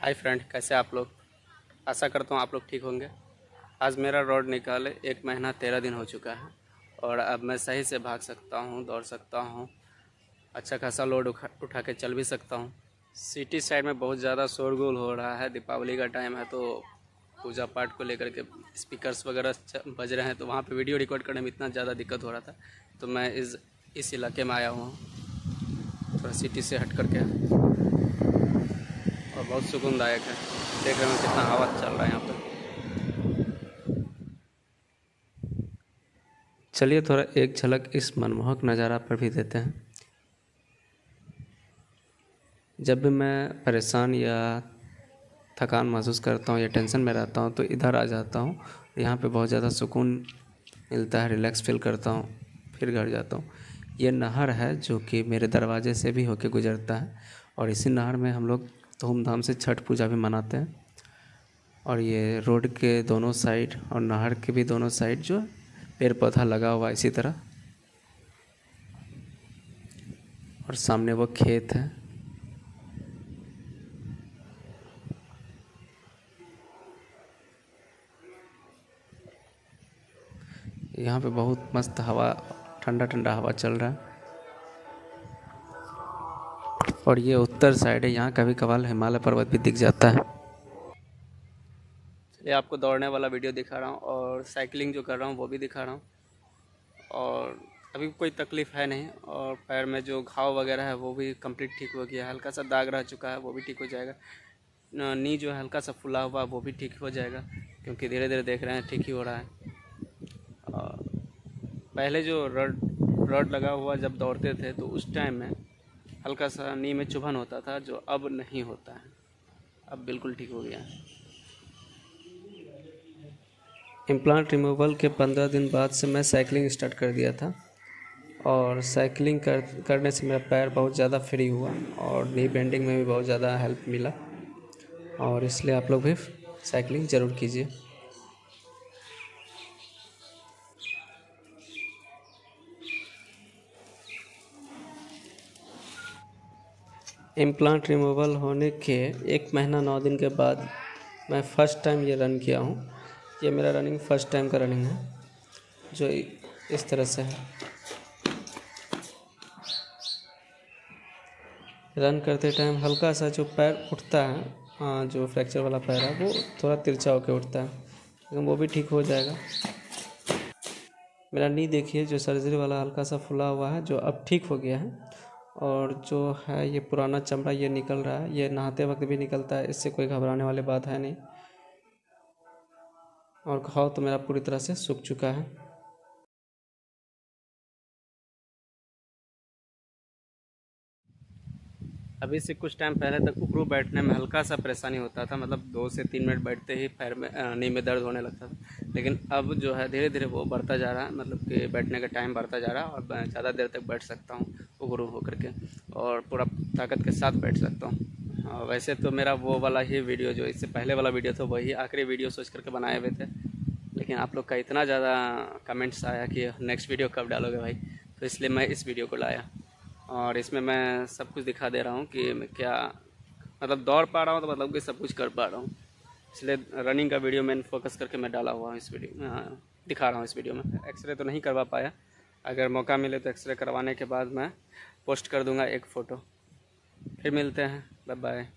Hi friend, कैसे आप लोग? आशा करता हूँ आप लोग ठीक होंगे। आज मेरा रोड निकाले एक महीना तेरह दिन हो चुका है और अब मैं सही से भाग सकता हूँ, दौड़ सकता हूँ अच्छा खासा लोड उठा उठा के चल भी सकता हूँ। सिटी साइड में बहुत ज़्यादा शोरगुल हो रहा है, दीपावली का टाइम है तो पूजा पाठ को लेकर के स्पीकर्स वगैरह बज रहे हैं तो वहाँ पे वीडियो रिकॉर्ड करने में इतना ज़्यादा दिक्कत हो रहा था तो मैं इस इस इलाके में आया हुआ हूँ। थोड़ा सिटी से हट करके। बहुत सुकूनदायक है। देख रहे हैं कितना हवा चल रहा है यहाँ पर चलिए थोड़ा एक झलक इस मनमोहक नज़ारा पर भी देते हैं। जब भी मैं परेशान या थकान महसूस करता हूँ या टेंशन में रहता हूँ तो इधर आ जाता हूँ। यहाँ पे बहुत ज़्यादा सुकून मिलता है, रिलैक्स फील करता हूँ, फिर घर जाता हूँ। ये नहर है जो कि मेरे दरवाजे से भी होके गुजरता है और इसी नहर में हम लोग धूमधाम से छठ पूजा भी मनाते हैं। और ये रोड के दोनों साइड और नहर के भी दोनों साइड जो पेड़ पौधा लगा हुआ इसी तरह। और सामने वो खेत है। यहाँ पे बहुत मस्त हवा ठंडा ठंडा हवा चल रहा है। और ये उत्तर साइड है, यहाँ कभी कभार हिमालय पर्वत भी दिख जाता है। चलिए, आपको दौड़ने वाला वीडियो दिखा रहा हूँ और साइकिलिंग जो कर रहा हूँ, वो भी दिखा रहा हूँ। और अभी कोई तकलीफ़ है नहीं और पैर में जो घाव वगैरह है, वो भी कंप्लीट ठीक हो गया हल्का सा दाग रह चुका है, वो भी ठीक हो जाएगा। नी जो है, हल्का सा फुला हुआ, वो भी ठीक हो जाएगा, क्योंकि धीरे धीरे देख रहे हैं, ठीक ही हो रहा है। और पहले जो रड रड लगा हुआ जब दौड़ते थे तो उस टाइम में हल्का सा नी में चुभन होता था, जो अब नहीं होता है। अब बिल्कुल ठीक हो गया है। इम्प्लांट रिमूवल के पंद्रह दिन बाद से मैं साइकिलिंग स्टार्ट कर दिया था और साइकिलिंग कर, करने से मेरा पैर बहुत ज़्यादा फ्री हुआ और नी बेंडिंग में भी बहुत ज़्यादा हेल्प मिला। और इसलिए आप लोग भी साइकिलिंग ज़रूर कीजिए। इम्प्लांट रिमूवल होने के एक महीना, नौ दिन के बाद मैं फ़र्स्ट टाइम ये रन किया हूँ। ये मेरा रनिंग फ़र्स्ट टाइम का रनिंग है, जो इस तरह से है। रन करते टाइम हल्का सा जो पैर उठता है जो फ्रैक्चर वाला पैर है, वो थोड़ा तिरछा होकर उठता है, लेकिन वो भी ठीक हो जाएगा। मेरा नी देखिए, जो सर्जरी वाला हल्का सा फुला हुआ है, जो अब ठीक हो गया है। और जो है ये पुराना चमड़ा ये निकल रहा है, ये नहाते वक्त भी निकलता है, इससे कोई घबराने वाली बात है नहीं। और घाव तो मेरा पूरी तरह से सूख चुका है। अभी से कुछ टाइम पहले तक उकड़ू बैठने में हल्का सा परेशानी होता था मतलब दो से तीन मिनट बैठते ही पैर में नी में दर्द होने लगता था। लेकिन अब जो है धीरे धीरे वो बढ़ता जा रहा है मतलब कि बैठने का टाइम बढ़ता जा रहा है और ज़्यादा देर तक बैठ सकता हूँ उकड़ू होकर के और पूरा ताकत के साथ बैठ सकता हूँ। वैसे तो मेरा वो वाला ही वीडियो जो इससे पहले वाला वीडियो था, वही आखिरी वीडियो सोच करके बनाए हुए थे। लेकिन आप लोग का इतना ज़्यादा कमेंट्स आया कि नेक्स्ट वीडियो कब डालोगे भाई? तो इसलिए मैं इस वीडियो को लाया। और इसमें मैं सब कुछ दिखा दे रहा हूँ कि मैं क्या मतलब दौड़ पा रहा हूँ तो मतलब कि सब कुछ कर पा रहा हूँ। इसलिए रनिंग का वीडियो मैंने फोकस करके मैं डाला हुआ हूँ इस वीडियो में दिखा रहा हूँ इस वीडियो में। एक्सरे तो नहीं करवा पाया। अगर मौका मिले तो एक्सरे करवाने के बाद मैं पोस्ट कर दूँगा एक फ़ोटो फिर मिलते हैं। Bye bye